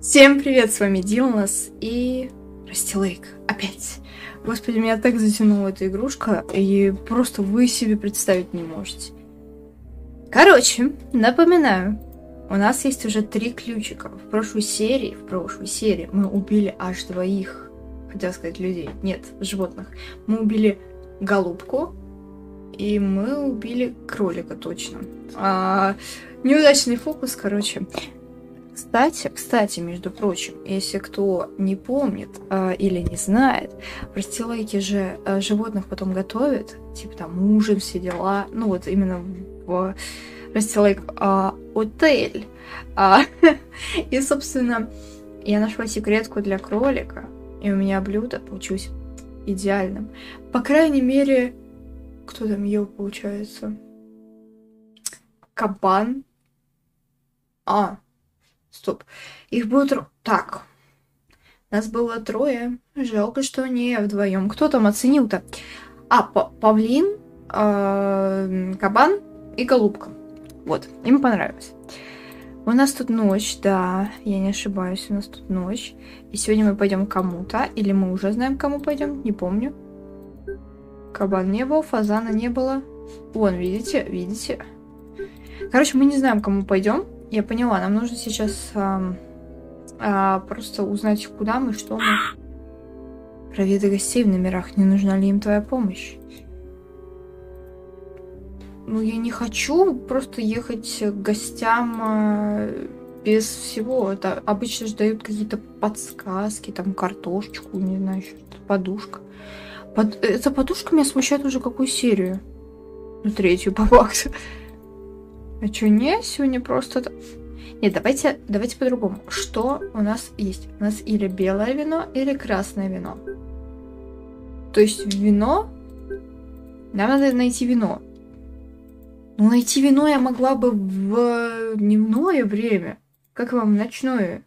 Всем привет, с вами Дилнас и Растилейк. Опять. Господи, меня так затянула эта игрушка, и просто вы себе представить не можете. Короче, напоминаю, у нас есть уже три ключика. В прошлой серии, в прошлой серии мы убили аж двоих, хотел сказать людей, нет, животных. Мы убили голубку, и мы убили кролика точно. А, неудачный фокус, короче. Кстати, кстати, между прочим, если кто не помнит э, или не знает, простилайки же э, животных потом готовят, типа там ужин, все дела, ну вот именно в Растилайк э, отель. А, и, собственно, я нашла секретку для кролика, и у меня блюдо получилось идеальным. По крайней мере, кто там ел, получается? Кабан. А, Стоп. Их было тро... Так. Нас было трое. Жалко, что не вдвоем. Кто там оценил-то? А, павлин, э кабан и голубка. Вот, им понравилось. У нас тут ночь, да, я не ошибаюсь, у нас тут ночь. И сегодня мы пойдем кому-то, или мы уже знаем, кому пойдем, не помню. Кабан не был, фазана не было. Вон, видите, видите. Короче, мы не знаем, кому пойдем. Я поняла, нам нужно сейчас а, а, просто узнать, куда мы, что мы. Проведай гостей в номерах, не нужна ли им твоя помощь? Ну, я не хочу просто ехать к гостям а, без всего. Это обычно же дают какие-то подсказки, там картошечку, не знаю, что-то, подушка. Под... Эта подушка меня смущает уже какую серию? Ну, третью, по факту. А что, не? Сегодня просто... Нет, давайте, давайте по-другому. Что у нас есть? У нас или белое вино, или красное вино. То есть вино... Нам надо найти вино. Но ну, найти вино я могла бы в дневное время. Как вам ночное?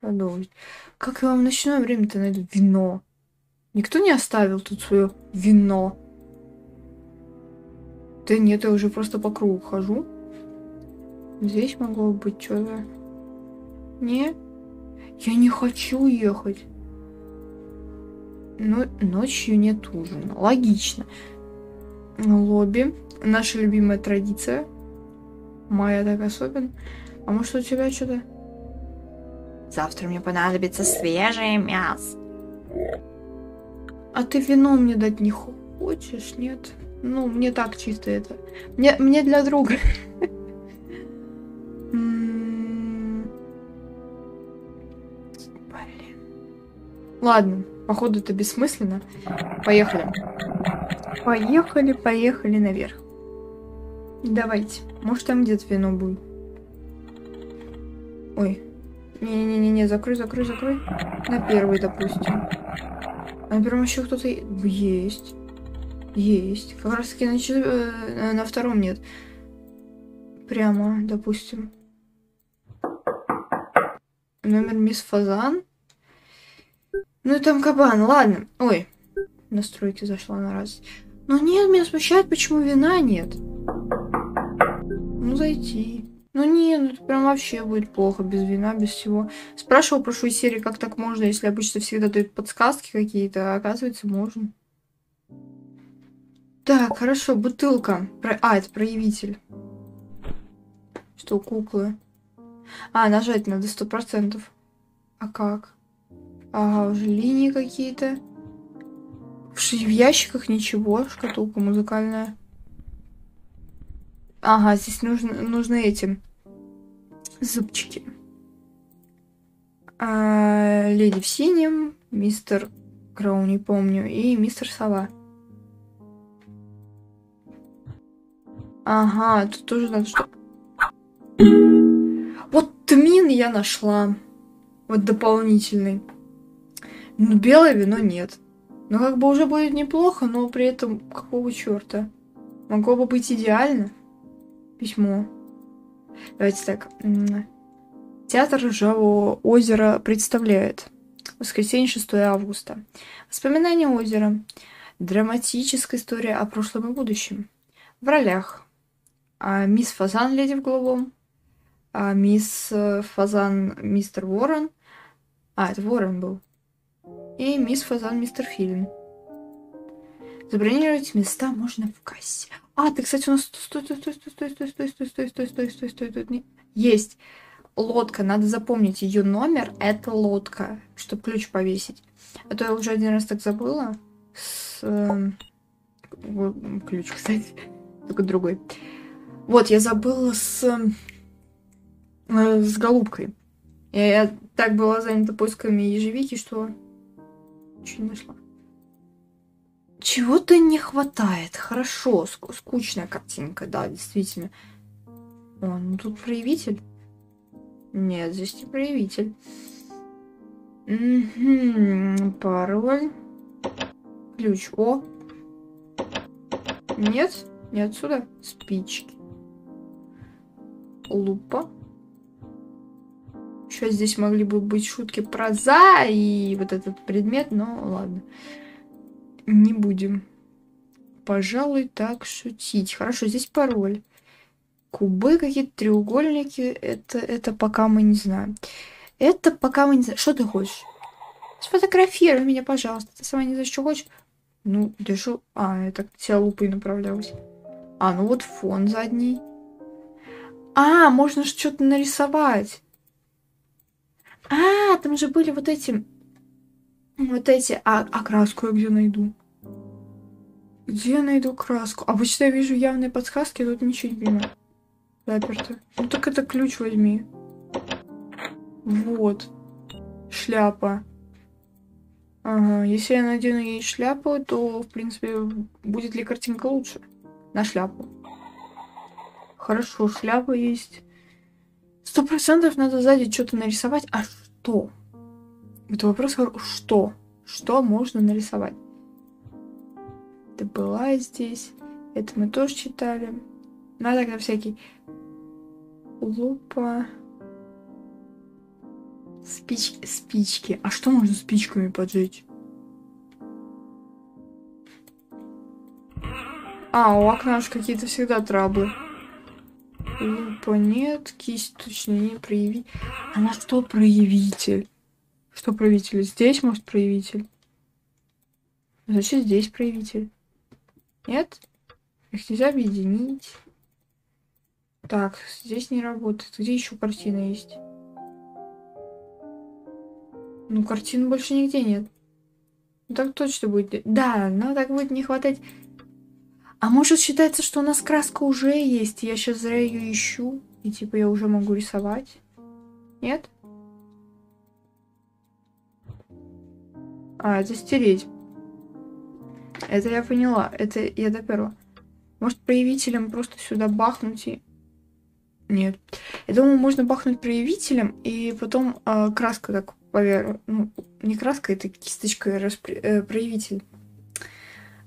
Продолжить. Как я вам в ночное время-то найду вино? Никто не оставил тут свое вино. Да нет, я уже просто по кругу хожу. Здесь могло быть что-то. Не? Я не хочу ехать. Но ночью нет ужина. Логично. Лобби. Наша любимая традиция. Моя так особенно. А может у тебя что-то? Завтра мне понадобится свежее мясо. А ты вино мне дать не хочешь, нет? Ну, мне так чисто это. Мне, мне для друга. Блин. Ладно, походу это бессмысленно. Поехали. Поехали, поехали наверх. Давайте. Может там где-то вино будет. Ой. Не-не-не, закрой, закрой, закрой. На первый, допустим. А на первом еще кто-то есть. Есть. Как раз таки на, э, на втором нет. Прямо, допустим. Номер мисс Фазан. Ну там кабан, ладно. Ой, настройки зашла на раз. Но нет, меня смущает, почему вина нет. Ну зайти. Ну нет, ну это прям вообще будет плохо, без вина, без всего. Спрашивал прошлой серии, как так можно, если обычно всегда дают подсказки какие-то, а оказывается можно. Так, хорошо, бутылка. Про... А, это проявитель. Что, куклы? А, нажать надо сто процентов. А как? Ага, уже линии какие-то. В, в ящиках ничего, шкатулка музыкальная. Ага, здесь нужно, нужны эти зубчики. А, леди в синем, мистер Кроу, не помню, и мистер Сова. Ага, тут тоже надо что... Вот тмин я нашла. Вот дополнительный. Ну, белое вино нет. Ну, как бы уже будет неплохо, но при этом какого черта? Могло бы быть идеально. Письмо. Давайте так. Театр Ржавого озера представляет. Воскресенье, 6 августа. Воспоминания озера. Драматическая история о прошлом и будущем. В ролях а, мисс Фазан, леди в голубом, а, мисс э, Фазан, мистер Ворон. А, это Ворон был. И мисс Фазан, мистер Филин. Забронировать места можно в кассе. А, ты, кстати, у нас... Стой, стой, стой, стой, стой, стой, стой, стой, стой, стой, стой, стой, стой, Есть. Лодка, надо запомнить ее номер. Это лодка, чтобы ключ повесить. А то я уже один раз так забыла. С... Ключ, кстати. Только другой. Вот, я забыла с... С голубкой. Я, я так была занята поисками ежевики, что... Ничего не нашла. Чего-то не хватает. Хорошо, скучная картинка, да, действительно. О, ну тут проявитель. Нет, здесь не проявитель. Угу, пароль. Ключ. О. Нет, не отсюда. Спички. Лупа. Сейчас здесь могли бы быть шутки про за и вот этот предмет, но ладно не будем. Пожалуй, так шутить. Хорошо, здесь пароль. Кубы, какие-то треугольники. Это, это пока мы не знаем. Это пока мы не знаем. Что ты хочешь? Сфотографируй меня, пожалуйста. Ты сама не знаешь, что хочешь? Ну, держу. А, это к тебя лупой направлялась. А, ну вот фон задний. А, можно что-то нарисовать. А, там же были вот эти вот эти... А, а краску я где найду? Где я найду краску? Обычно я вижу явные подсказки, тут ничего не понимаю. Заперто. Ну так это ключ возьми. Вот. Шляпа. Ага, если я надену ей шляпу, то, в принципе, будет ли картинка лучше? На шляпу. Хорошо, шляпа есть. Сто процентов надо сзади что-то нарисовать. А что? Это вопрос, что? Что можно нарисовать? Ты была здесь. Это мы тоже читали. Ну, а тогда всякий лупа. Спички, спички. А что можно спичками поджечь? А, у окна же какие-то всегда траблы. Лупа нет, кисть точно не проявить. А на что проявитель? Что проявитель? Здесь, может, проявитель? Значит, здесь проявитель. Нет? Их нельзя объединить. Так, здесь не работает. Где еще картина есть? Ну, картины больше нигде нет. Ну, так точно будет. Да, но так будет не хватать. А может считается, что у нас краска уже есть, я сейчас зря ее ищу, и типа я уже могу рисовать? Нет? А, это стереть. Это я поняла. Это я доперла. Может, проявителем просто сюда бахнуть и... Нет. Я думаю, можно бахнуть проявителем, и потом э, краска так поверх... Ну, не краска, это кисточка распри... э, проявитель.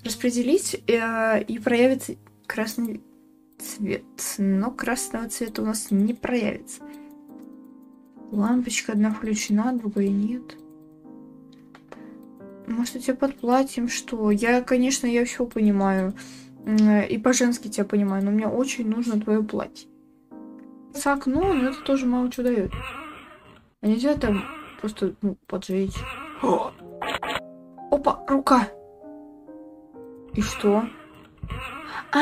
Распределить, э, и проявится красный цвет. Но красного цвета у нас не проявится. Лампочка одна включена, другая нет. Может, у тебя под платьем что? Я, конечно, я все понимаю. И по-женски тебя понимаю, но мне очень нужно твое платье. С окно, но это тоже мало что дает. А нельзя там просто, ну, поджечь. Опа, рука. И что? А,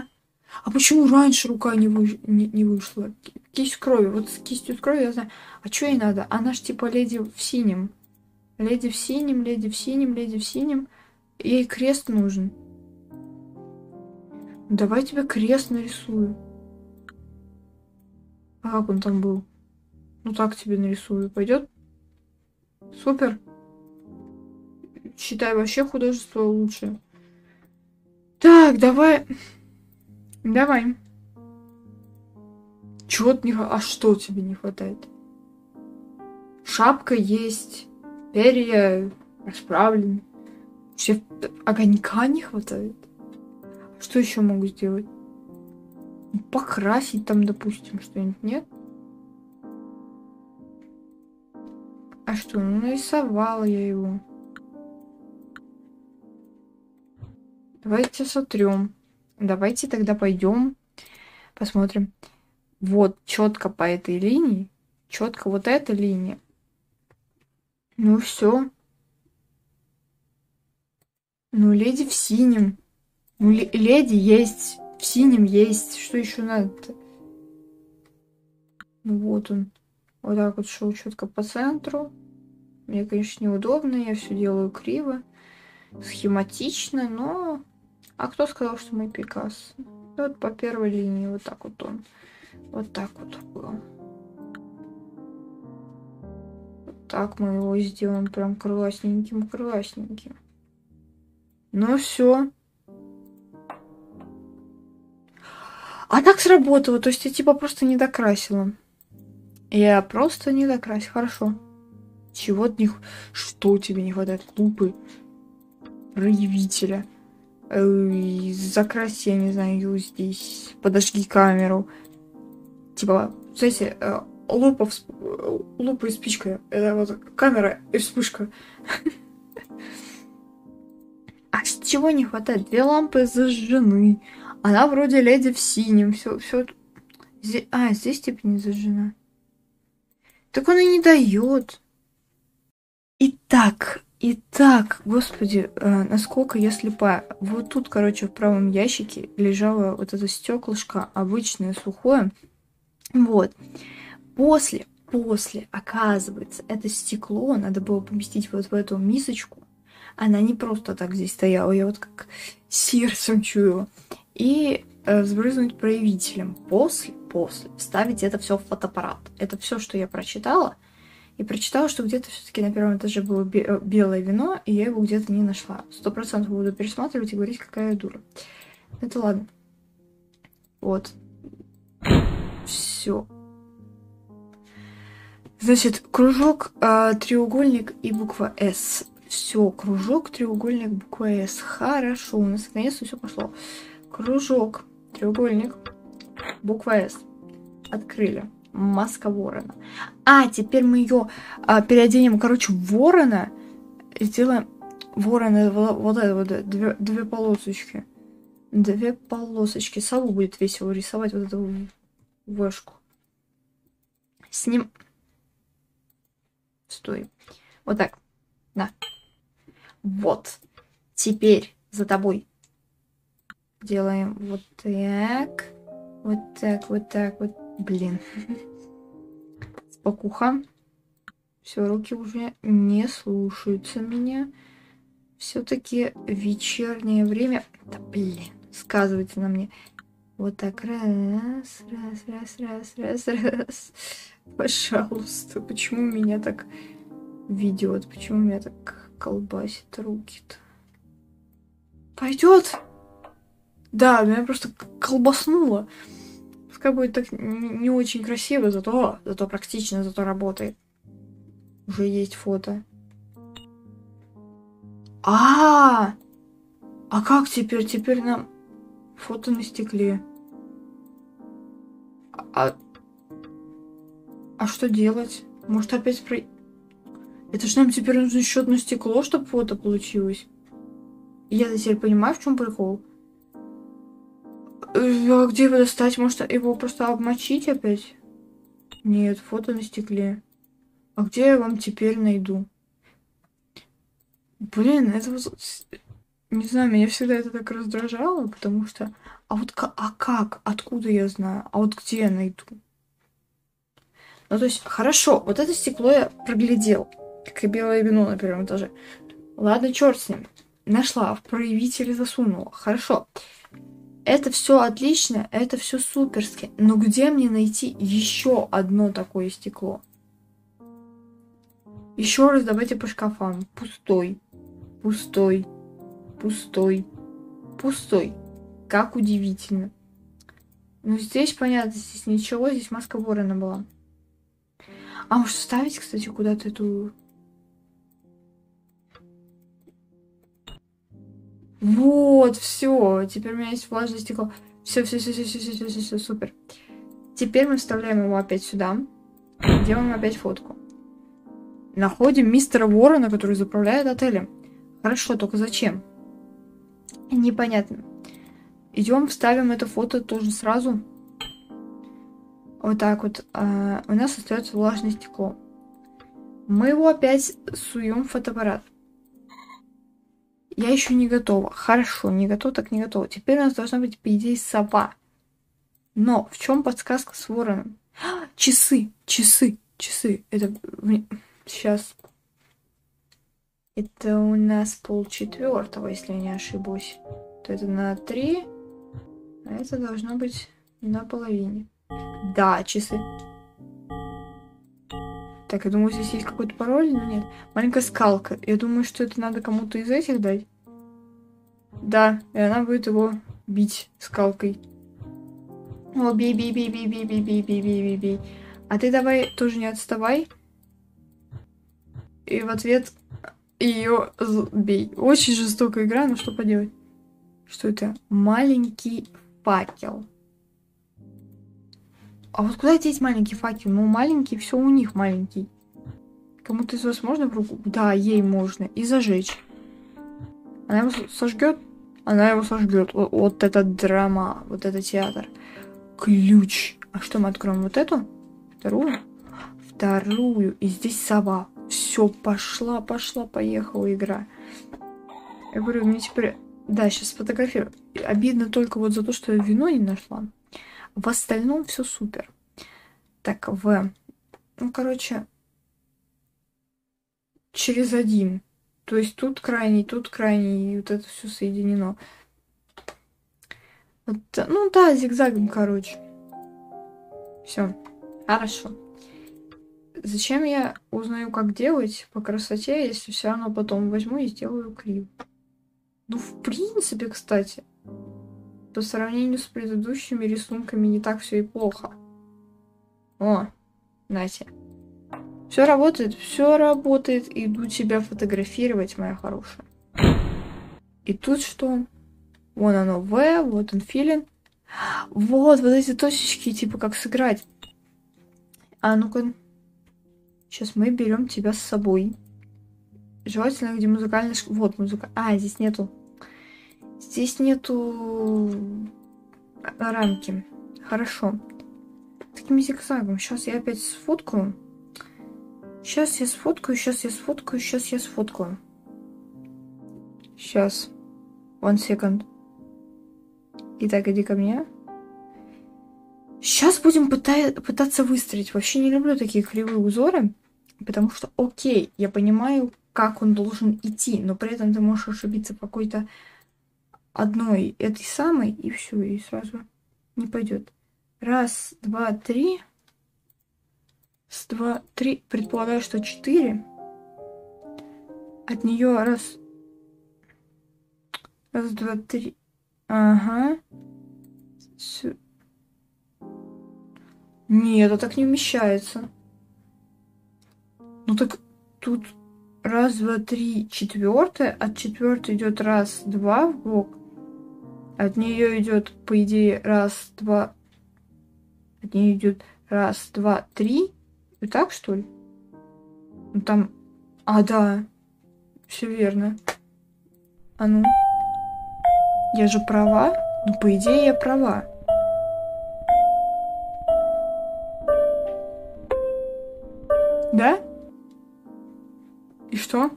-а, почему раньше рука не, вы... не, не вышла? Кисть крови. Вот с кистью крови я знаю. А что ей надо? Она ж типа леди в синем. Леди в синем, леди в синем, леди в синем. Ей крест нужен. Давай тебе крест нарисую. А как он там был? Ну так тебе нарисую. Пойдет? Супер. Считай вообще художество лучше. Так, давай. Давай. Чего не А что тебе не хватает? Шапка есть перья расправлены. Все огонька не хватает. Что еще могу сделать? Покрасить там, допустим, что-нибудь, нет? А что, ну нарисовала я его. Давайте сотрем. Давайте тогда пойдем, посмотрим. Вот четко по этой линии, четко вот эта линия. Ну все. Ну, леди в синем. Ну, леди есть, в синем есть. Что еще надо-то? Ну, вот он. Вот так вот шел четко по центру. Мне, конечно, неудобно, я все делаю криво, схематично, но... А кто сказал, что мы Пикассо? Вот по первой линии, вот так вот он. Вот так вот был. Вот так мы его сделаем прям красненьким-красненьким. Ну все. А так сработало, то есть я типа просто не докрасила. Я просто не докрасила. Хорошо. Чего от них... Что тебе не хватает? Лупы. Проявителя. Закрась, я не знаю, здесь. Подожги камеру. Типа, знаете, э, лупа, всп... лупа и спичка. Это вот камера и вспышка. А чего не хватает? Две лампы зажжены. Она вроде леди в синем. Все, все. А, здесь типа не зажжена. Так он и не дает. Итак, итак, господи, э, насколько я слепая. Вот тут, короче, в правом ящике лежало вот это стеклышко, обычное, сухое. Вот. После, после, оказывается, это стекло надо было поместить вот в эту мисочку. Она не просто так здесь стояла, я вот как сердцем чую. И э, взбрызнуть проявителем. После, после, вставить это все в фотоаппарат. Это все, что я прочитала и прочитала, что где-то все-таки на первом этаже было белое вино, и я его где-то не нашла. Сто процентов буду пересматривать и говорить, какая я дура. Это ладно. Вот. Все. Значит, кружок, э, треугольник и буква S. Все, кружок, треугольник, буква S. Хорошо, у нас наконец-то все пошло. Кружок, треугольник, буква S. Открыли маска ворона. А, теперь мы ее а, переоденем, короче, ворона. Сделаем ворона, вот это вот, две, две полосочки. Две полосочки. Саву будет весело рисовать вот эту вешку. С ним... Стой. Вот так. На. Вот. Теперь за тобой. Делаем вот так. Вот так, вот так, вот Блин. Спокуха. Все, руки уже не слушаются меня. Все-таки вечернее время. Да блин, сказывается на мне. Вот так раз, раз, раз, раз, раз, раз. Пожалуйста, почему меня так ведет? Почему меня так колбасит руки-то? Пойдет? Да, меня просто колбаснуло пускай будет так не очень красиво, зато, зато практично, зато работает. Уже есть фото. А, -а, -а! а как теперь? Теперь нам фото на стекле. А, а что делать? Может опять про... Это ж нам теперь нужно еще одно стекло, чтобы фото получилось. Я теперь понимаю, в чем прикол. А где его достать? Может, его просто обмочить опять? Нет, фото на стекле. А где я вам теперь найду? Блин, это. Не знаю, меня всегда это так раздражало, потому что... А вот а как? Откуда я знаю? А вот где я найду? Ну, то есть, хорошо, вот это стекло я проглядел. Как и белое вино на первом этаже. Ладно, черт с ним. Нашла, в проявителе засунула. Хорошо. Это все отлично, это все суперски. Но где мне найти еще одно такое стекло? Еще раз давайте по шкафам. Пустой, пустой, пустой, пустой. Как удивительно. Ну, здесь понятно, здесь ничего, здесь маска ворона была. А может ставить, кстати, куда-то эту Вот, все. Теперь у меня есть влажное стекло. Все, все, все, все, все, все, все, все, супер. Теперь мы вставляем его опять сюда. Делаем опять фотку. Находим мистера Ворона, который заправляет отелем. Хорошо, только зачем? Непонятно. Идем, вставим это фото тоже сразу. Вот так вот. А, у нас остается влажное стекло. Мы его опять суем в фотоаппарат. Я еще не готова. Хорошо, не готова, так не готова. Теперь у нас должна быть, по идее, сова. Но в чем подсказка с вороном? А, часы, часы, часы. Это сейчас. Это у нас пол четвертого, если я не ошибусь. То это на три, а это должно быть на половине. Да, часы. Так, я думаю, здесь есть какой-то пароль, но нет. Маленькая скалка. Я думаю, что это надо кому-то из этих дать. Да, и она будет его бить скалкой. О, бей, бей, бей, бей, бей, бей, бей, бей, бей, бей. А ты давай тоже не отставай. И в ответ ее бей. Очень жестокая игра, но что поделать. Что это? Маленький факел. А вот куда деть маленький факел? Ну, маленький, все у них маленький. Кому-то из вас можно в руку? Да, ей можно. И зажечь. Она его сожгет? Она его сожгет. Вот, это драма, вот это театр. Ключ. А что мы откроем? Вот эту? Вторую? Вторую. И здесь сова. Все, пошла, пошла, поехала игра. Я говорю, мне теперь... Да, сейчас фотографирую. Обидно только вот за то, что я вино не нашла. В остальном все супер. Так, в... Ну, короче, через один. То есть тут крайний, тут крайний, и вот это все соединено. Вот, ну да, зигзагом, короче. Все. Хорошо. Зачем я узнаю, как делать по красоте, если все равно потом возьму и сделаю криво? Ну, в принципе, кстати, по сравнению с предыдущими рисунками не так все и плохо. О, Настя. Все работает, все работает. Иду тебя фотографировать, моя хорошая. И тут что? Вон оно В, вот он филин. Вот, вот эти точечки, типа как сыграть. А ну-ка. Сейчас мы берем тебя с собой. Желательно, где музыкальная школа. Вот музыка. А, здесь нету Здесь нету рамки. Хорошо. Таким зигзагом. Сейчас я опять сфоткаю. Сейчас я сфоткаю, сейчас я сфоткаю, сейчас я сфоткаю. Сейчас. One second. Итак, иди ко мне. Сейчас будем пыта пытаться выстроить. Вообще не люблю такие кривые узоры, потому что, окей, я понимаю, как он должен идти, но при этом ты можешь ошибиться в какой-то одной этой самой, и все, и сразу не пойдет. Раз, два, три. С два, три. Предполагаю, что четыре. От нее раз. Раз, два, три. Ага. С... Нет, это так не вмещается. Ну так тут раз, два, три, четвертое. От четвертой идет раз, два в бок. От нее идет, по идее, раз, два. От нее идет раз, два, три. И так, что ли? Ну там. А, да. Все верно. А ну. Я же права? Ну, по идее, я права. Да? И что?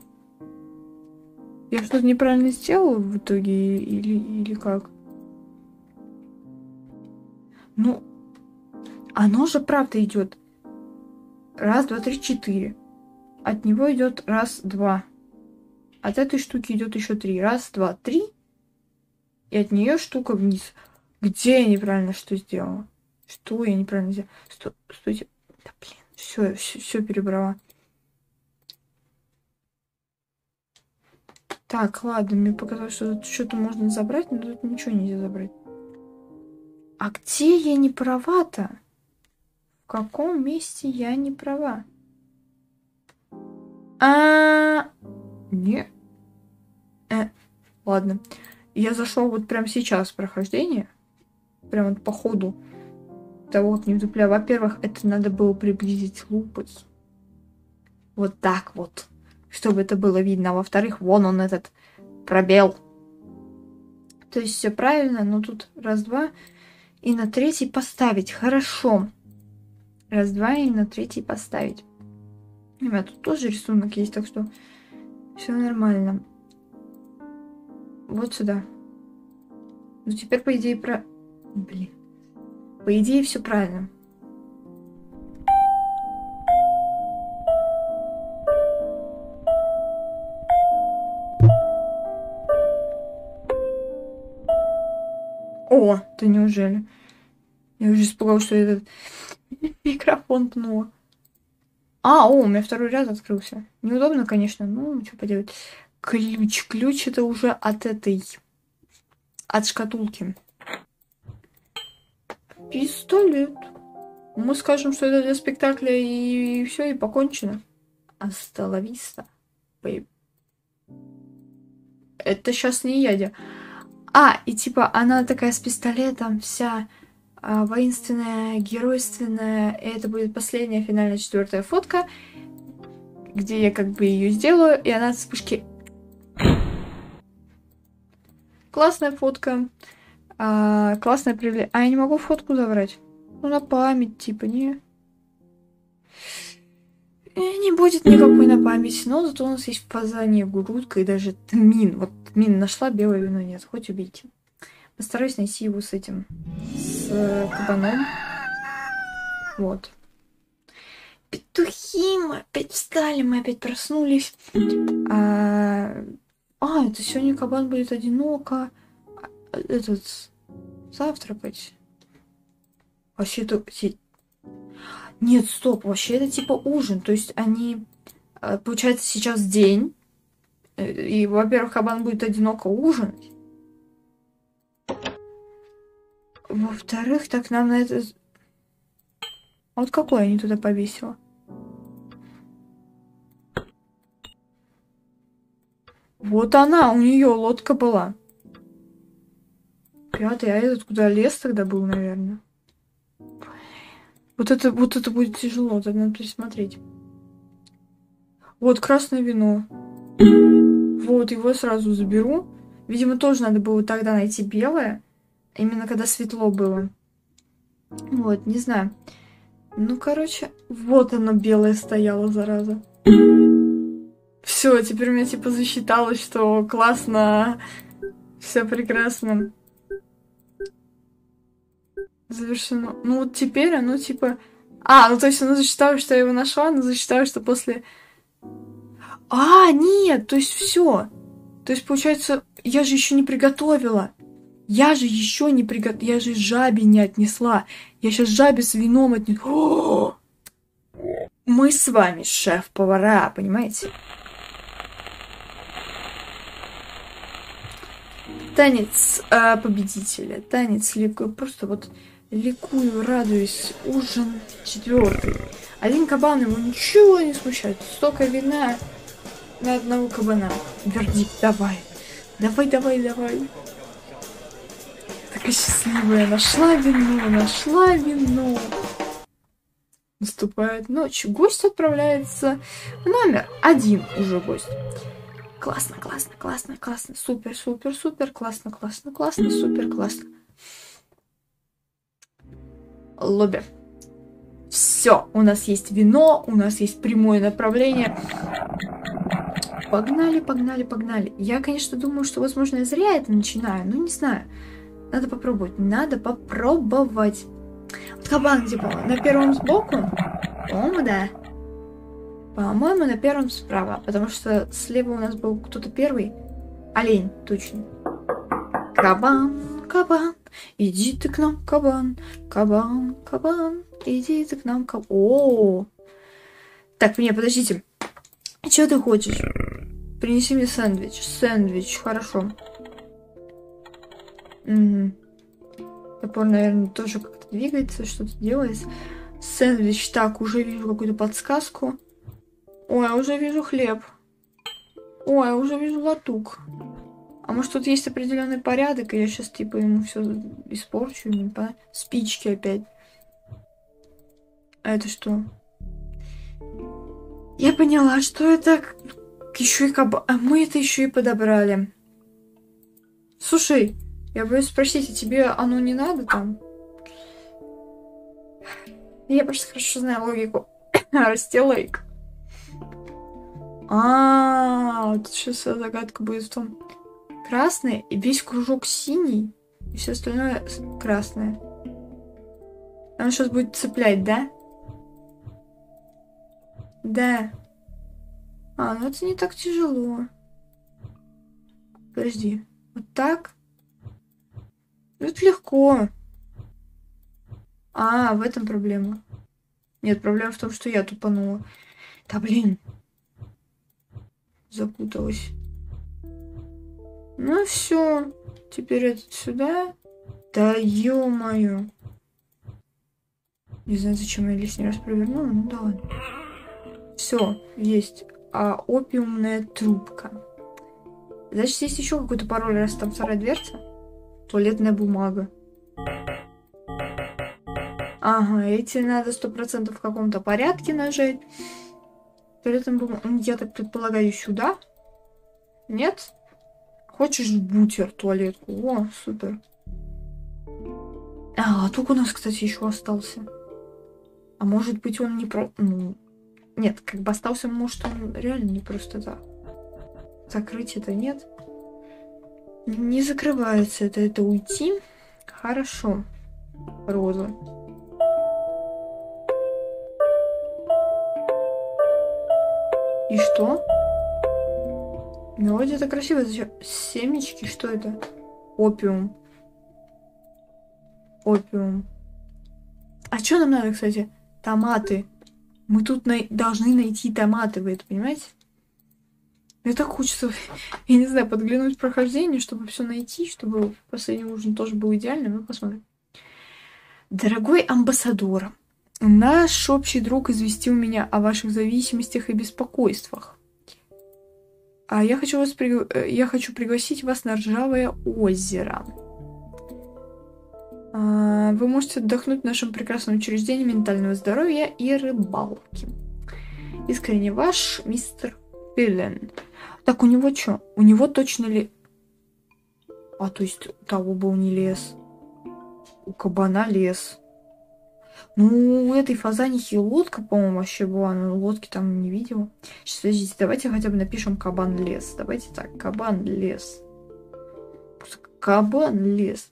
Я что-то неправильно сделала в итоге или, или как? Ну, оно же правда идет. Раз, два, три, четыре. От него идет раз, два. От этой штуки идет еще три. Раз, два, три. И от нее штука вниз. Где я неправильно что сделала? Что я неправильно сделала? Сто, стойте. Да блин, все, все, все перебрала. Так, ладно, мне показалось, что тут что-то можно забрать, но тут ничего нельзя забрать. А где я не права-то? В каком месте я не права? А, не. Э, ладно. Я зашла вот прямо сейчас в прохождение. Прям вот по ходу того, как не вдупля. Во-первых, это надо было приблизить лупой. Вот так вот чтобы это было видно. А во-вторых, вон он этот пробел. То есть все правильно, но тут раз-два. И на третий поставить. Хорошо. Раз-два и на третий поставить. У меня тут тоже рисунок есть, так что все нормально. Вот сюда. Ну теперь, по идее, про... Блин. По идее, все правильно. О, ты неужели? Я уже испугалась, что этот микрофон пнула. А, о, у меня второй ряд открылся. Неудобно, конечно, ну, что поделать. Ключ. Ключ это уже от этой... От шкатулки. Пистолет. Мы скажем, что это для спектакля, и все, и покончено. Асталависта. Это сейчас не ядя. А, и типа она такая с пистолетом, вся а, воинственная, геройственная. И это будет последняя финальная четвертая фотка, где я как бы ее сделаю, и она от вспышки. Классная фотка. А, классное проявление. А я не могу фотку забрать. Ну, на память, типа, не. Не будет никакой на память, но зато у нас есть в Казани грудка и даже тмин. Вот тмин нашла, белое вино нет, хоть убейте. Постараюсь найти его с этим, с э, кабаном. Вот. Петухи, мы опять встали, мы опять проснулись. А, а это сегодня кабан будет одиноко. А, этот завтракать. Вообще это... Нет, стоп, вообще это типа ужин. То есть они... Э, получается, сейчас день. И, во-первых, кабан будет одиноко ужинать. Во-вторых, так нам на это... Вот какой они туда повесила? Вот она, у нее лодка была. Пятый, а этот куда лес тогда был, наверное. Вот это, вот это будет тяжело, надо присмотреть. Вот красное вино. Вот, его сразу заберу. Видимо, тоже надо было тогда найти белое. Именно когда светло было. Вот, не знаю. Ну, короче, вот оно белое стояло, зараза. Все, теперь у меня типа засчиталось, что классно, все прекрасно. Завершено. Ну вот теперь оно типа... А, ну то есть оно засчитало, что я его нашла, но засчитало, что после... А, нет, то есть все. То есть, получается, я же еще не приготовила. Я же еще не приготовила, я же жабе не отнесла. Я сейчас жабе с вином отнесу. Мы с вами шеф-повара, понимаете? Танец э, победителя, танец ликую, просто вот ликую, радуюсь. Ужин четвертый. Один кабан его ничего не смущает. Столько вина на одного кабана. Вердикт, давай. Давай, давай, давай такая счастливая. Нашла вино, нашла вино. Наступает ночь. Гость отправляется в номер. Один уже гость. Классно, классно, классно, классно. Супер, супер, супер. Классно, классно, классно, супер, классно. Лобби. Все, у нас есть вино, у нас есть прямое направление. Погнали, погнали, погнали. Я, конечно, думаю, что, возможно, я зря это начинаю, но не знаю. Надо попробовать. Надо попробовать. Кабан где был? На первом сбоку? По-моему, да. По-моему, на первом справа. Потому что слева у нас был кто-то первый. Олень, точно. Кабан, кабан, иди ты к нам, кабан. Кабан, кабан, иди ты к нам, кабан. -о, -о. Так, мне, подождите. Что ты хочешь? Принеси мне сэндвич. Сэндвич, хорошо. Угу. Топор, наверное, тоже как-то двигается, что-то делает. Сэндвич. Так, уже вижу какую-то подсказку. Ой, уже вижу хлеб. Ой, уже вижу латук. А может тут есть определенный порядок, и я сейчас типа ему все испорчу, не по... Спички опять. А это что? Я поняла, что это еще и каба... А мы это еще и подобрали. Слушай, я боюсь спросить, а тебе оно не надо там? Я просто хорошо знаю логику. Расти лейк. А, тут сейчас загадка будет в том. Красный и весь кружок синий, и все остальное красное. Он сейчас будет цеплять, да? Да. А, ну это не так тяжело. Подожди. Вот так? Это легко. А, в этом проблема. Нет, проблема в том, что я тупанула. Да блин. Запуталась. Ну все. Теперь этот сюда. Да ё-моё. Не знаю, зачем я лишний раз провернула, ну да ладно. Все, есть. А опиумная трубка. Значит, есть еще какой-то пароль, раз там вторая дверца. Туалетная бумага. Ага, эти надо сто процентов в каком-то порядке нажать. Туалетная бумага, я так предполагаю, сюда? Нет? Хочешь бутер туалетку? О, супер. А, только у нас, кстати, еще остался. А может быть, он не про... Ну, нет, как бы остался, может, он реально не просто так. Закрыть это нет. Не закрывается это, это уйти. Хорошо. Роза. И что? Мелодия это красиво. Семечки, что это? Опиум. Опиум. А что нам надо, кстати? Томаты. Мы тут на... должны найти томаты, вы это понимаете? Мне так хочется, я не знаю, подглянуть прохождение, чтобы все найти, чтобы последний ужин тоже был идеальным. Мы посмотрим. Дорогой амбассадор, наш общий друг известил меня о ваших зависимостях и беспокойствах. А я хочу, вас при... Э, я хочу пригласить вас на Ржавое озеро. А, вы можете отдохнуть в нашем прекрасном учреждении ментального здоровья и рыбалки. Искренне ваш мистер Пиллен. Так, у него что? У него точно ли... А, то есть у того был не лес. У кабана лес. Ну, у этой фазанихи лодка, по-моему, вообще была, но лодки там не видела. Сейчас, подождите, давайте хотя бы напишем кабан лес. Давайте так, кабан лес. Кабан лес.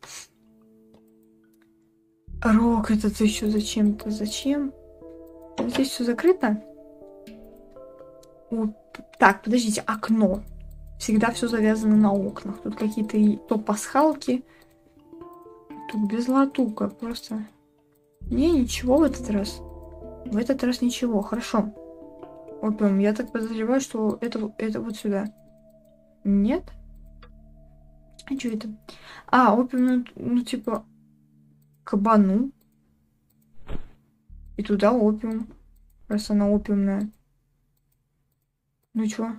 Рок, это ты еще зачем-то? Зачем? Здесь все закрыто? О, так, подождите, окно. Всегда все завязано на окнах. Тут какие-то то пасхалки. Тут без латука, просто. Не, ничего в этот раз. В этот раз ничего, хорошо. Опиум, я так подозреваю, что это, это вот сюда. Нет? А что это? А, опиум, ну, ну типа, кабану. И туда опиум. Раз она опиумная. Ну чё?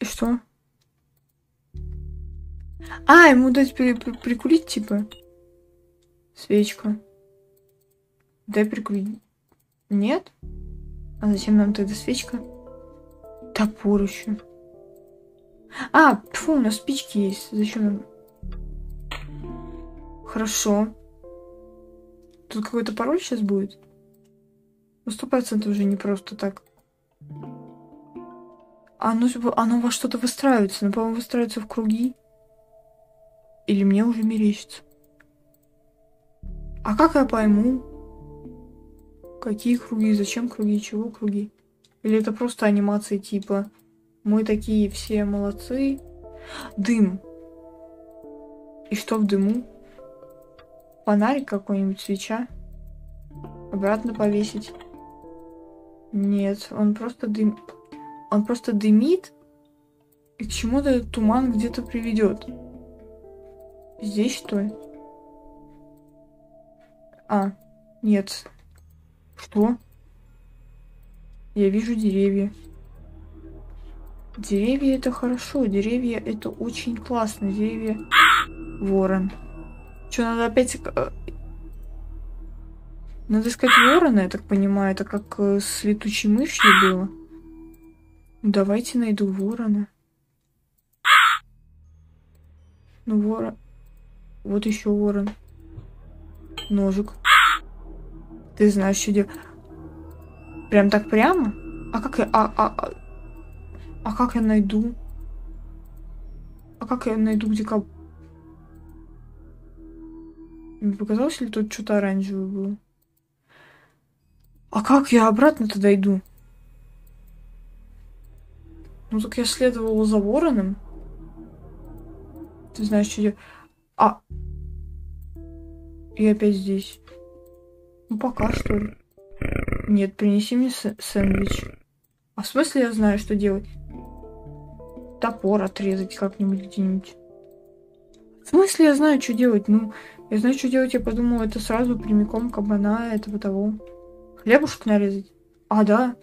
И что? А, ему дать при при прикурить, типа. Свечка. Дай прикурить. Нет? А зачем нам тогда свечка? Топор еще. А, фу, у нас спички есть. Зачем нам? Хорошо. Тут какой-то пароль сейчас будет? Ну, сто процентов уже не просто так. Оно, оно во что-то выстраивается. но по-моему, выстраивается в круги. Или мне уже мерещится. А как я пойму? Какие круги, зачем круги, чего круги? Или это просто анимации типа мы такие все молодцы. Дым. И что в дыму? Фонарик какой-нибудь, свеча. Обратно повесить. Нет, он просто дым... Он просто дымит, и к чему-то туман где-то приведет. Здесь, что ли? А, нет. Что? Я вижу деревья. Деревья это хорошо, деревья это очень классно, деревья... Ворон. Что, надо опять... Э, надо искать ворона, я так понимаю. Это как э, с летучей мышью было. Давайте найду ворона. Ну, ворон. Вот еще ворон. Ножик. Ты знаешь, что делать. Прям так прямо? А как я... А, а, а, а как я найду? А как я найду, где коб... Мне показалось, ли тут что-то оранжевое было? А как я обратно-то дойду? Ну так я следовала за вороном. Ты знаешь, что я... А... И опять здесь. Ну пока, что. Нет, принеси мне сэндвич. А в смысле я знаю, что делать? Топор отрезать как-нибудь где-нибудь. В смысле я знаю, что делать? Ну, я знаю, что делать. Я подумала, это сразу прямиком кабана этого того. Хлебушек нарезать. А, да.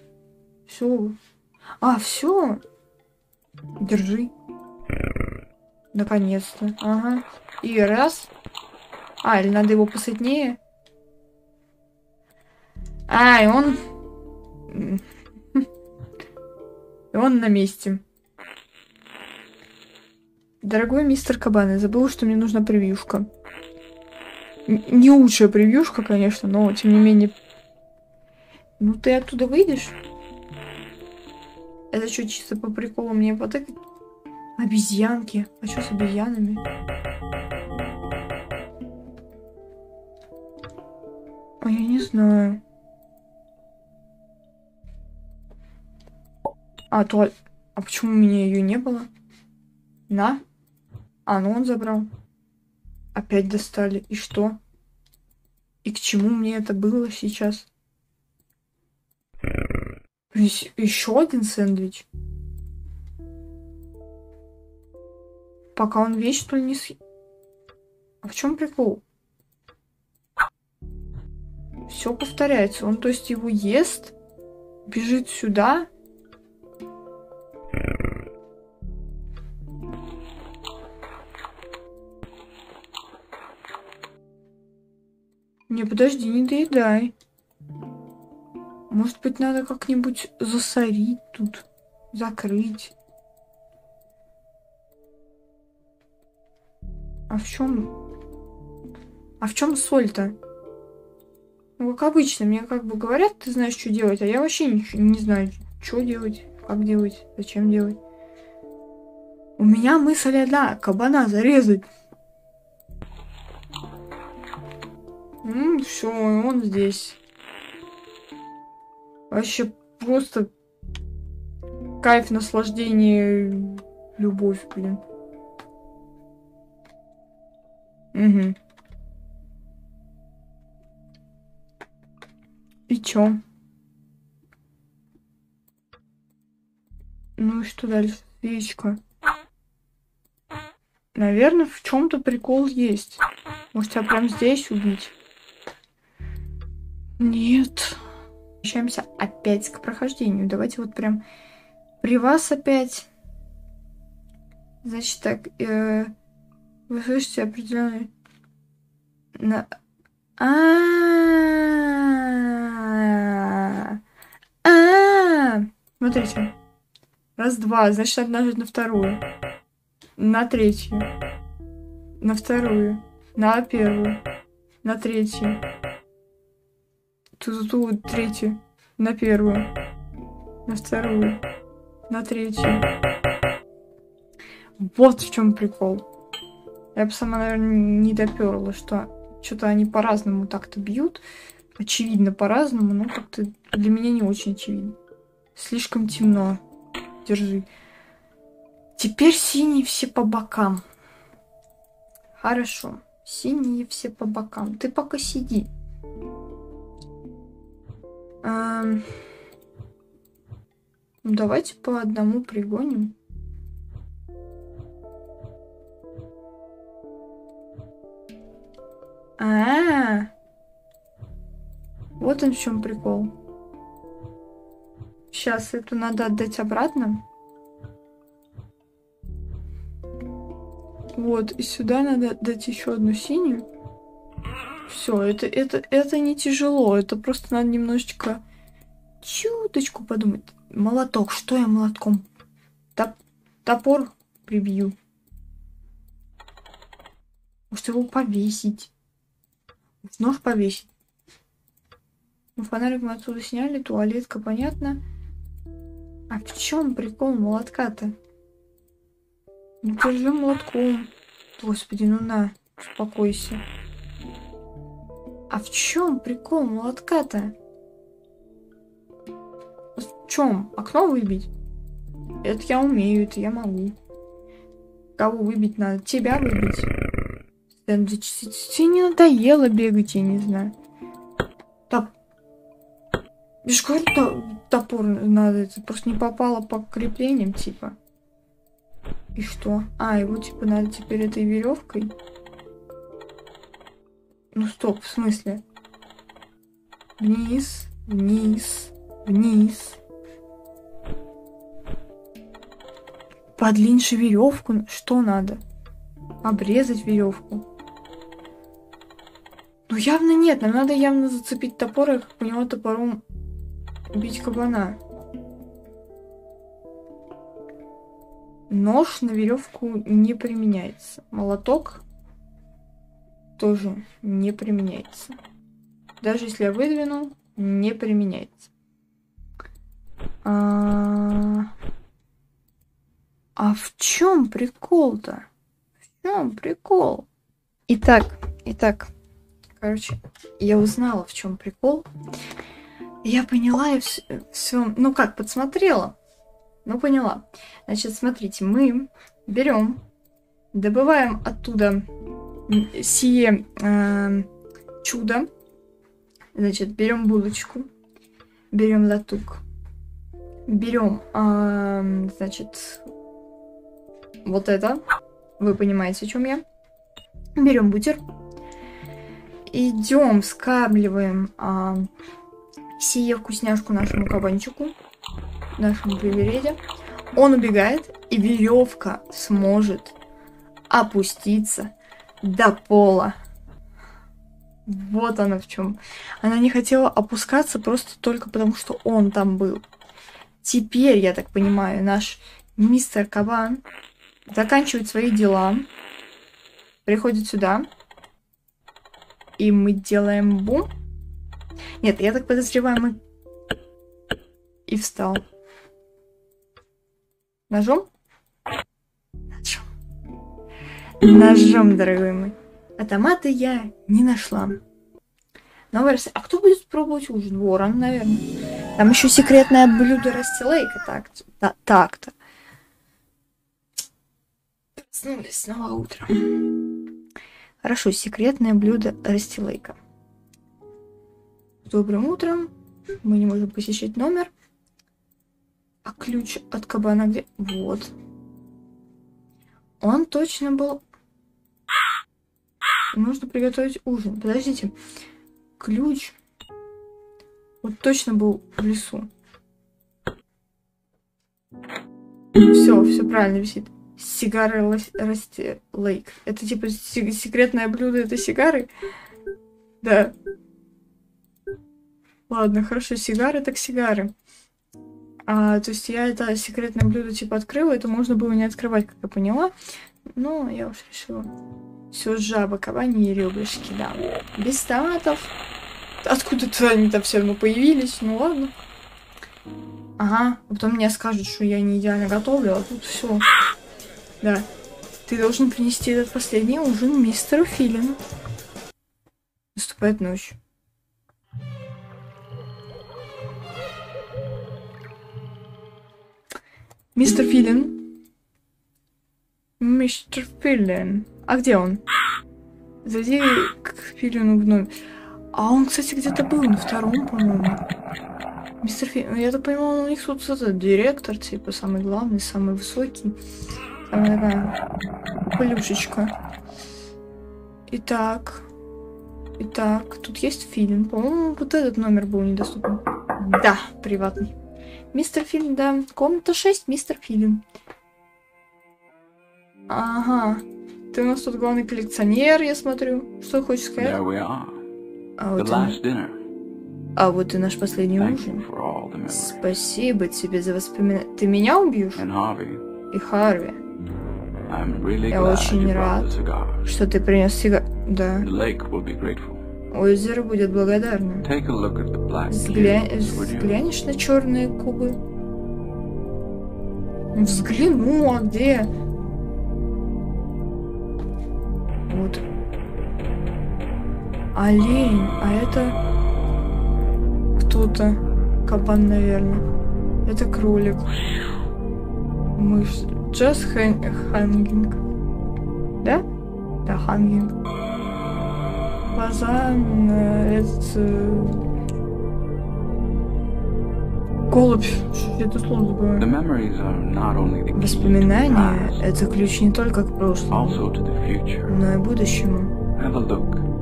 Все. А, все. Держи. Наконец-то. Ага. И раз. А, или надо его посытнее? А, и он... И он на месте. Дорогой мистер Кабан, я забыл, что мне нужна превьюшка. Не лучшая превьюшка, конечно, но тем не менее... Ну ты оттуда выйдешь? Это что, чисто по приколу мне это... Обезьянки. А что с обезьянами? А я не знаю. А, то... А почему у меня ее не было? На. А, ну он забрал. Опять достали. И что? И к чему мне это было сейчас? Еще один сэндвич. Пока он вещь, что ли, не съ... А в чем прикол? Все повторяется. Он, то есть, его ест, бежит сюда, Не, подожди, не доедай. Может быть, надо как-нибудь засорить тут, закрыть. А в чем... А в чем соль-то? Ну, как обычно, мне как бы говорят, ты знаешь, что делать, а я вообще ничего не знаю, что делать, как делать, зачем делать. У меня мысль одна, кабана зарезать. Ну, все, он здесь. Вообще просто кайф, наслаждение, любовь, блин. Угу. И чё? Ну и что дальше? Свечка. Наверное, в чем-то прикол есть. Может, тебя прям здесь убить? Нет. Возвращаемся опять к прохождению. Давайте вот прям при вас опять. Значит так, э, вы слышите определенный... На... А, а, Смотрите. Раз, два. Значит, нажать на вторую. На третью. На вторую. На первую. На третью. Тут, тут, третью. На первую. На вторую. На третью. Вот в чем прикол. Я бы сама, наверное, не доперла, что что-то они по-разному так-то бьют. Очевидно, по-разному, но как-то для меня не очень очевидно. Слишком темно. Держи. Теперь синие все по бокам. Хорошо. Синие все по бокам. Ты пока сиди. Ну, давайте по одному пригоним. А, -а, а Вот он в чем прикол. Сейчас эту надо отдать обратно. Вот, и сюда надо дать еще одну синюю. Все, это, это, это не тяжело, это просто надо немножечко чуточку подумать. Молоток, что я молотком? Топ, топор прибью. Может его повесить? Нож повесить. Ну, фонарик мы отсюда сняли, туалетка, понятно. А в чем прикол молотка-то? Ну, держи молотком. Господи, ну на, успокойся. А в чем прикол молотка-то? В чем? Окно выбить? Это я умею, это я могу. Кого выбить надо? Тебя выбить. Тебе не надоело бегать, я не знаю. Топ. Я же говорю, то, топор надо, это просто не попало по креплениям, типа. И что? А, его типа надо теперь этой веревкой. Ну стоп, в смысле? Вниз, вниз, вниз. Подлиннее веревку. Что надо? Обрезать веревку. Ну явно нет, нам надо явно зацепить топор и как по него топором убить кабана. Нож на веревку не применяется. Молоток тоже не применяется. Даже если я выдвину, не применяется. А, а в чем прикол-то? В чем прикол? Итак, итак, короче, я узнала, в чем прикол. Я поняла и все, все, ну как, подсмотрела. Ну поняла. Значит, смотрите, мы берем, добываем оттуда сие э, чудо. Значит, берем булочку, берем латук, берем, э, значит, вот это. Вы понимаете, о чем я. Берем бутер. Идем, скабливаем а, сие вкусняшку нашему кабанчику, нашему привереде. Он убегает, и веревка сможет опуститься до пола. Вот она в чем. Она не хотела опускаться просто только потому, что он там был. Теперь, я так понимаю, наш мистер Кабан заканчивает свои дела, приходит сюда, и мы делаем бум. Нет, я так подозреваю, мы... И встал. Ножом? Ножом, дорогой мой. Автомата я не нашла. Новая Россия. А кто будет пробовать ужин? Ворон, наверное. Там еще секретное блюдо Растилейка. Так, да, так-то. Проснулись снова утро. Хорошо, секретное блюдо Растилейка. Добрым утром. Мы не можем посещать номер. А ключ от кабана где? Вот. Он точно был... Нужно приготовить ужин. Подождите. Ключ... Вот точно был в лесу. Все, все правильно висит. Сигары Расти Лейк. Это типа секретное блюдо, это сигары? Да. Ладно, хорошо, сигары так сигары. А, то есть я это секретное блюдо типа открыла, это можно было не открывать, как я поняла. Но я уж решила. Все жаба, кабани и ребрышки, да. Без томатов. Откуда-то они там все равно появились, ну ладно. Ага, а потом мне скажут, что я не идеально готовлю, а тут все. Да. Ты должен принести этот последний ужин мистеру Филину. Наступает ночь. Мистер Филин. Мистер Филин. А где он? Зайди к Филину в номер. А он, кстати, где-то был на втором, по-моему. Мистер Филин, я так понимаю, у них тут это директор, типа, самый главный, самый высокий. Самая такая плюшечка. Итак. Итак, тут есть Филин. По-моему, вот этот номер был недоступен. Да, приватный. Мистер Филин, да. Комната 6, мистер Филин. Ага. Ты у нас тут главный коллекционер, я смотрю. Что хочешь сказать? А вот, и, а вот и наш последний ужин. Спасибо тебе за воспоминания. Ты меня убьешь? И Харви, really Я очень рад. что ты принес сигар... Да. Озеро будет благодарно. Взгля... Взглянешь на черные кубы? Взгляну, а где? Вот. Олень, а это кто-то. Кабан, наверное. Это кролик. Мышь. Just hang- hanging. Да? Да, hanging. Э, этот... Голубь. Это слово забываю? Воспоминания это ключ не только к прошлому, но и будущему.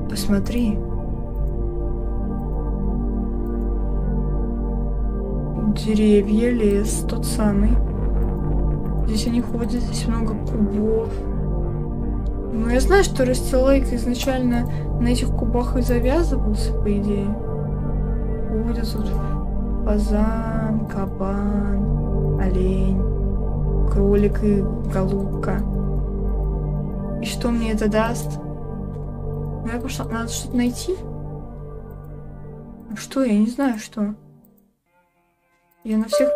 Посмотри. Деревья, лес, тот самый. Здесь они ходят, здесь много кубов. Ну, я знаю, что Растилейк изначально на этих кубах и завязывался, по идее. Ходят тут фазан, кабан, олень, кролик и голубка. И что мне это даст? Ну, я пошла. Надо что-то найти. А Что? Я не знаю, что. Я на всех...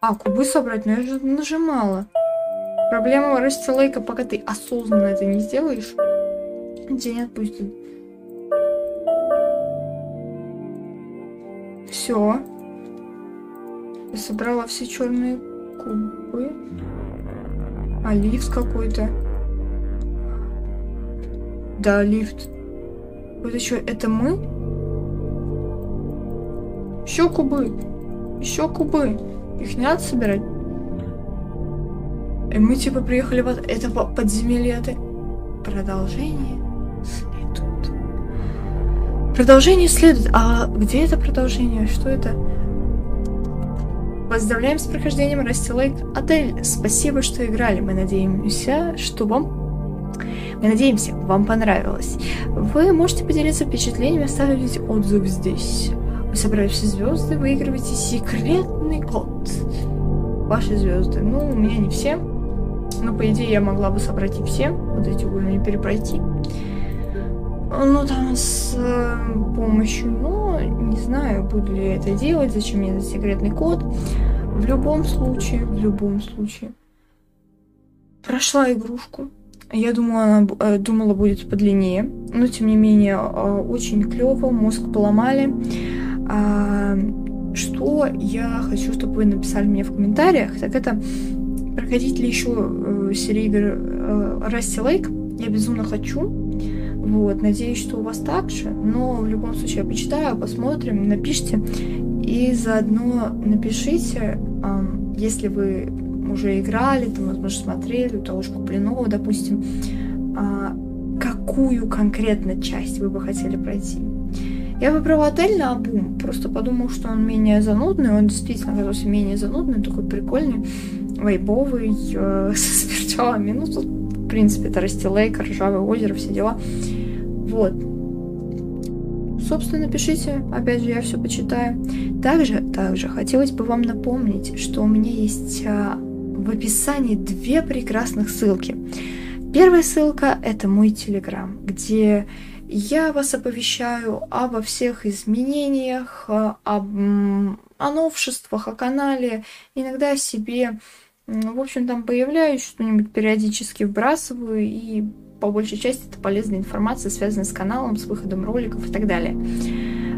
А, кубы собрать? Но я же нажимала. Проблема Растилейка, пока ты осознанно это не сделаешь, тебя не отпустит. Все. Я собрала все черные кубы. А лифт какой-то. Да, лифт. Это что, это мы? Еще кубы. Еще кубы. Их не надо собирать. И мы типа приехали в... от- Это по- подземелье это... Продолжение следует. Продолжение следует. А где это продолжение? Что это? Поздравляем с прохождением Rusty Lake Отель. Спасибо, что играли. Мы надеемся, что вам мы надеемся, вам понравилось. Вы можете поделиться впечатлениями, оставить отзыв здесь. Вы собрали все звезды, выигрываете секретный код. Ваши звезды. Ну, у меня не все. Но, по идее, я могла бы собрать и все. Вот эти уровни перепройти. Ну, там с э, помощью, но не знаю, буду ли я это делать, зачем мне этот секретный код. В любом случае, в любом случае. Прошла игрушку. Я думала, она, э, думала будет подлиннее, но тем не менее э, очень клево, мозг поломали. А, что я хочу, чтобы вы написали мне в комментариях, так это проходить ли еще э, серию игр Rusty Lake. Я безумно хочу. Вот, надеюсь, что у вас так же, но в любом случае я почитаю, посмотрим, напишите и заодно напишите, если вы уже играли, там, возможно, смотрели, у того же Куплинова, допустим, а, какую конкретно часть вы бы хотели пройти. Я выбрала отель на обум, просто подумал, что он менее занудный, он действительно оказался менее занудный, такой прикольный, вайбовый, э, со смерчалами, ну, тут, принципе, это Растилейк, Ржавое озеро, все дела. Вот. Собственно, пишите, опять же, я все почитаю. Также, также хотелось бы вам напомнить, что у меня есть а, в описании две прекрасных ссылки. Первая ссылка — это мой телеграм, где я вас оповещаю обо всех изменениях, а, об, о новшествах, о канале. Иногда себе, м, в общем, там появляюсь, что-нибудь периодически вбрасываю, и по большей части это полезная информация, связанная с каналом, с выходом роликов и так далее.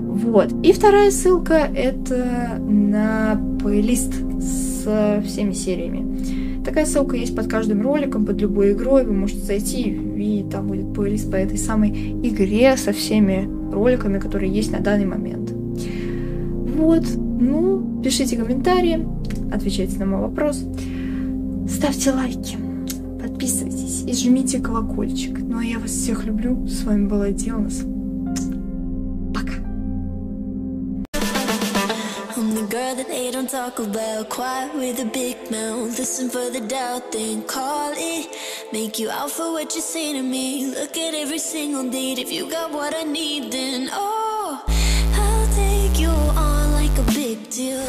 Вот. И вторая ссылка это на плейлист с всеми сериями. Такая ссылка есть под каждым роликом, под любой игрой. Вы можете зайти, и там будет плейлист по этой самой игре со всеми роликами, которые есть на данный момент. Вот. Ну, пишите комментарии, отвечайте на мой вопрос. Ставьте лайки, подписывайтесь и жмите колокольчик. Ну а я вас всех люблю. С вами была the girl that they don't talk about. Quiet with a big mouth. Listen for the doubt, then call it. Make you out for what you say to me. Look at every single date. If you got what I need, then oh, I'll take you on like a big deal.